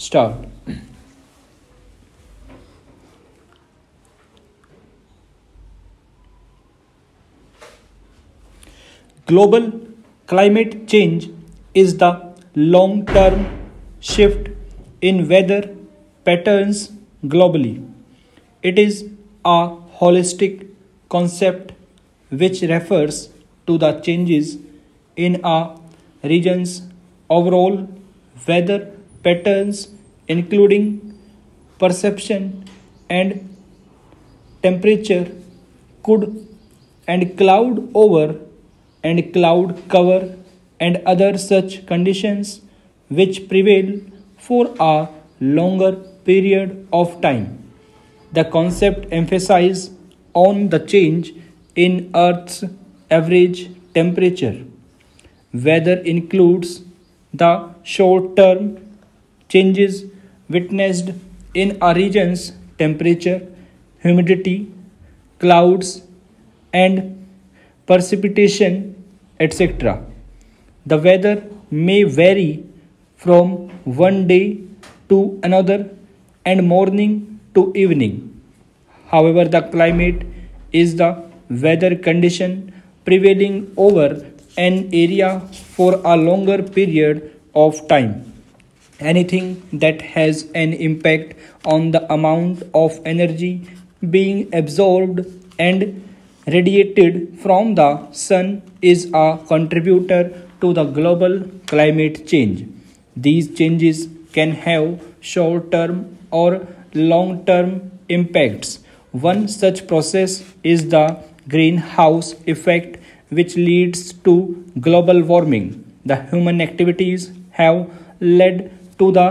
start. Global climate change is the long term shift in weather patterns globally. It is a holistic concept which refers to the changes in a region's overall weather patterns, including perception and temperature, could and cloud over and cloud cover and other such conditions which prevail for a longer period of time. The concept emphasizes on the change in Earth's average temperature. Weather includes the short term changes witnessed in a region's temperature, humidity, clouds, and precipitation, etc. The weather may vary from one day to another and morning to evening. However, the climate is the weather condition prevailing over an area for a longer period of time. Anything that has an impact on the amount of energy being absorbed and radiated from the sun is a contributor to the global climate change. These changes can have short term or long term impacts. One such process is the greenhouse effect, which leads to global warming. The human activities have led to the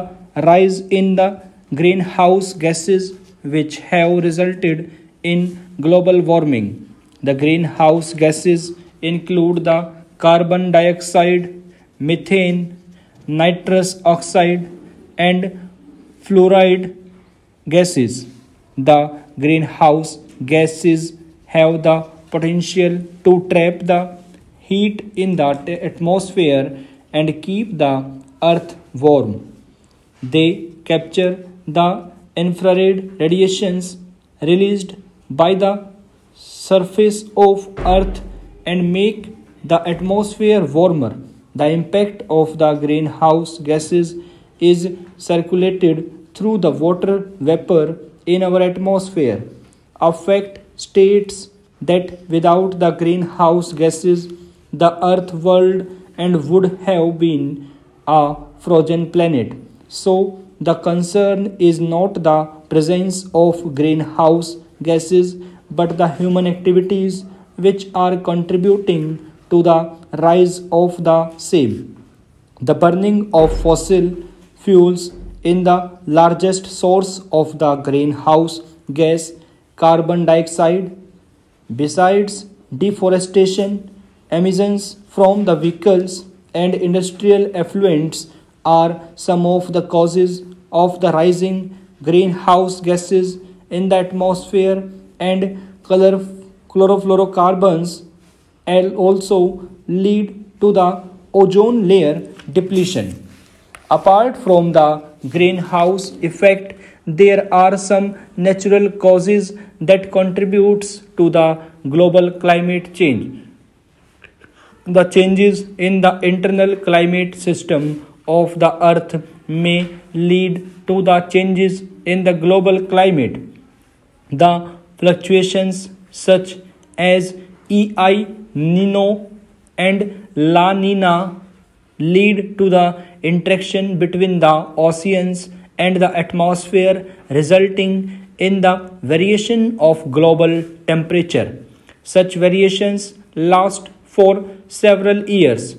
rise in the greenhouse gases, which have resulted in global warming. The greenhouse gases include the carbon dioxide, methane, nitrous oxide, and fluoride gases. The greenhouse gases have the potential to trap the heat in the atmosphere and keep the earth warm. They capture the infrared radiations released by the surface of earth and make the atmosphere warmer. The impact of the greenhouse gases is circulated through the water vapor in our atmosphere a fact states that without the greenhouse gases the earth world and would have been a frozen planet so the concern is not the presence of greenhouse gases but the human activities which are contributing to the rise of the same. The burning of fossil fuels in the largest source of the greenhouse gas carbon dioxide. Besides deforestation, emissions from the vehicles and industrial effluents are some of the causes of the rising greenhouse gases in the atmosphere and color chlorofluorocarbons also lead to the ozone layer depletion. Apart from the greenhouse effect, there are some natural causes that contributes to the global climate change. The changes in the internal climate system of the earth may lead to the changes in the global climate. The Fluctuations such as El Nino and La Nina lead to the interaction between the oceans and the atmosphere, resulting in the variation of global temperature. Such variations last for several years.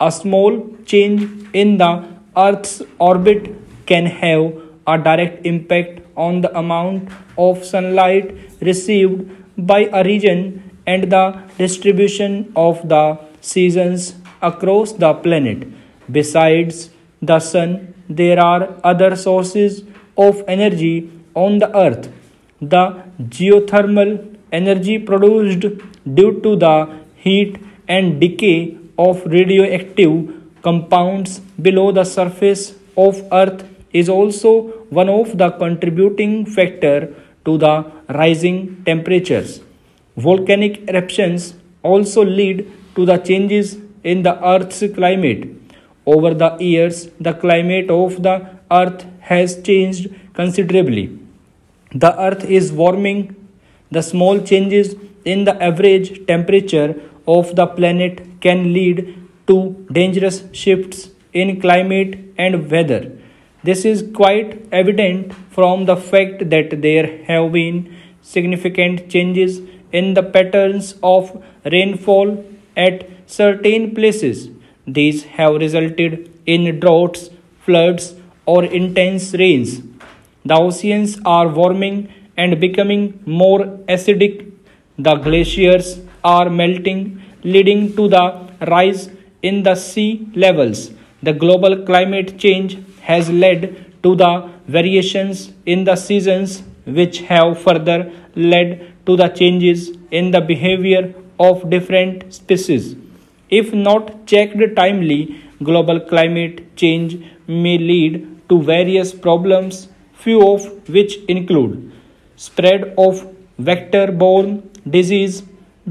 A small change in the Earth's orbit can have a direct impact on the amount of sunlight received by a region and the distribution of the seasons across the planet. Besides the sun, there are other sources of energy on the earth. The geothermal energy produced due to the heat and decay of radioactive compounds below the surface of earth is also one of the contributing factor to the rising temperatures. Volcanic eruptions also lead to the changes in the Earth's climate. Over the years, the climate of the Earth has changed considerably. The Earth is warming. The small changes in the average temperature of the planet can lead to dangerous shifts in climate and weather. This is quite evident from the fact that there have been significant changes in the patterns of rainfall at certain places. These have resulted in droughts, floods, or intense rains. The oceans are warming and becoming more acidic. The glaciers are melting, leading to the rise in the sea levels. The global climate change has led to the variations in the seasons which have further led to the changes in the behavior of different species. If not checked timely, global climate change may lead to various problems, few of which include spread of vector-borne disease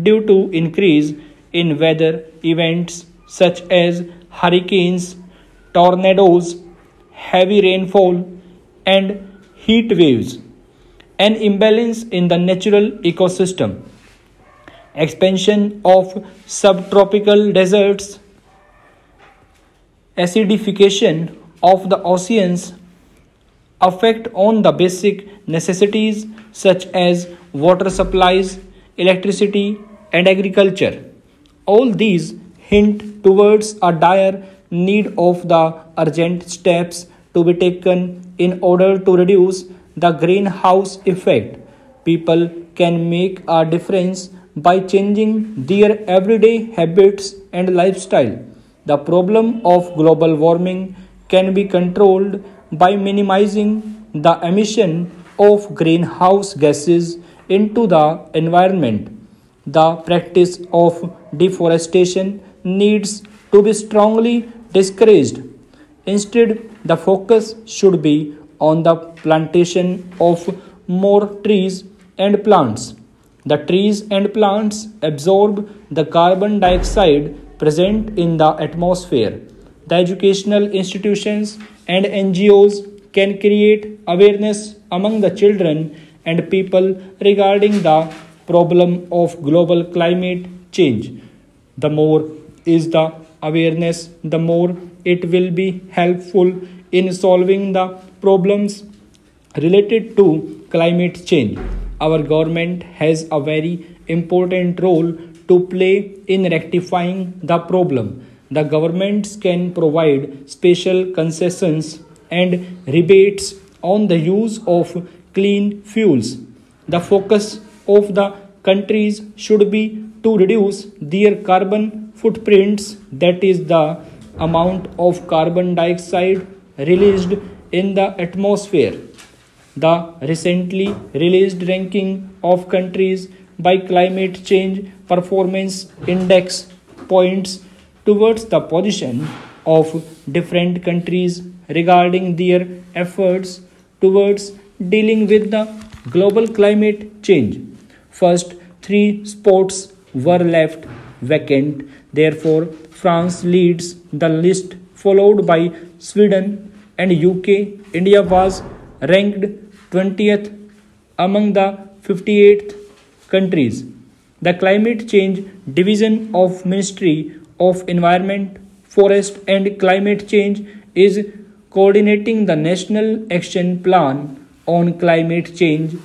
due to increase in weather events such as hurricanes, tornadoes, heavy rainfall, and heat waves, an imbalance in the natural ecosystem, expansion of subtropical deserts, acidification of the oceans, effect on the basic necessities such as water supplies, electricity, and agriculture. All these hint towards a dire need of the urgent steps to be taken in order to reduce the greenhouse effect. People can make a difference by changing their everyday habits and lifestyle. The problem of global warming can be controlled by minimizing the emission of greenhouse gases into the environment. The practice of deforestation needs to be strongly discouraged. Instead, the focus should be on the plantation of more trees and plants. The trees and plants absorb the carbon dioxide present in the atmosphere. The educational institutions and NGOs can create awareness among the children and people regarding the problem of global climate change. The more is the awareness, the more it will be helpful in solving the problems related to climate change. Our government has a very important role to play in rectifying the problem. The governments can provide special concessions and rebates on the use of clean fuels. The focus of the countries should be to reduce their carbon footprints that is the amount of carbon dioxide released in the atmosphere. The recently released ranking of countries by climate change performance index points towards the position of different countries regarding their efforts towards dealing with the global climate change. First, three spots were left vacant Therefore, France leads the list, followed by Sweden and UK. India was ranked 20th among the 58 countries. The Climate Change Division of Ministry of Environment, Forest and Climate Change is coordinating the National Action Plan on Climate Change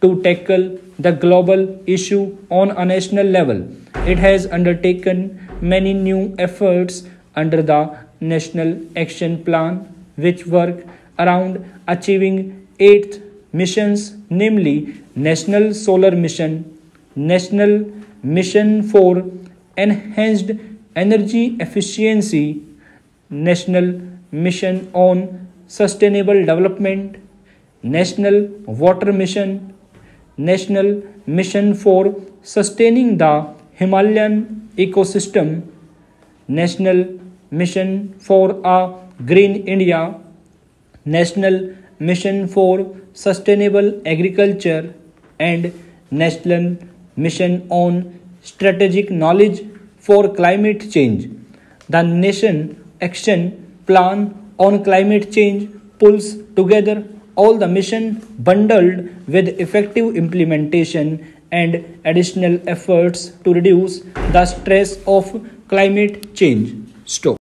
to tackle the global issue on a national level. It has undertaken many new efforts under the National Action Plan, which work around achieving eight missions, namely National Solar Mission, National Mission for Enhanced Energy Efficiency, National Mission on Sustainable Development, National Water Mission, national mission for sustaining the Himalayan ecosystem national mission for a green India national mission for sustainable agriculture and national mission on strategic knowledge for climate change the nation action plan on climate change pulls together all the mission bundled with effective implementation and additional efforts to reduce the stress of climate change. Stop.